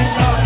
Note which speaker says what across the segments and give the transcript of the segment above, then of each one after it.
Speaker 1: Peace out.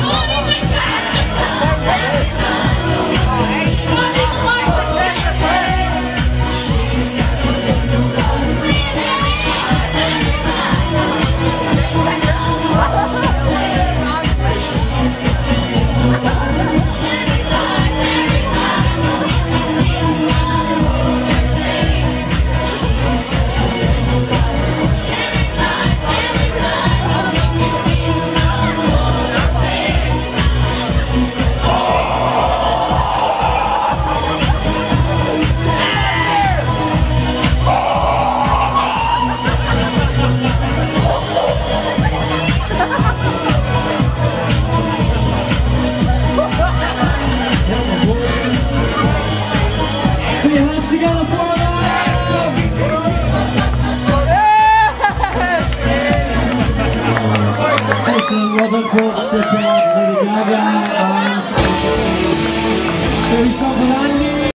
Speaker 1: Robert Gaga, and Lisa Blaney.